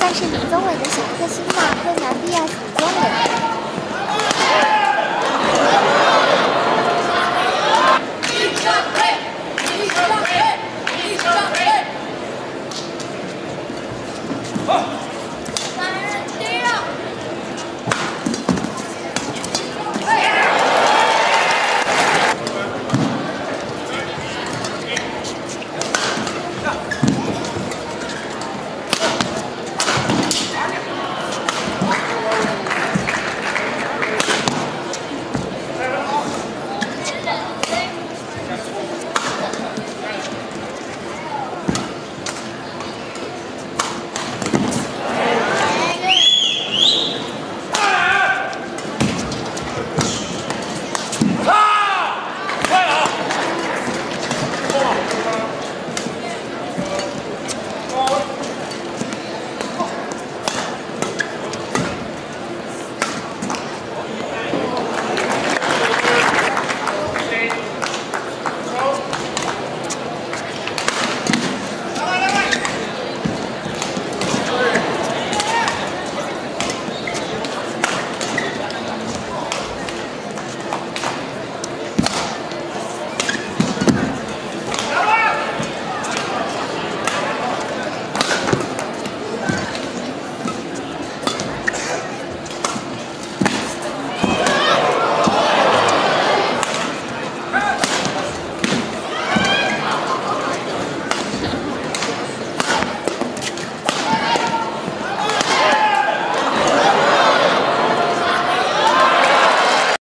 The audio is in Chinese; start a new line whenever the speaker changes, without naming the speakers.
但是李宗伟的小克星呐，和加比亚祖宗人。Oh!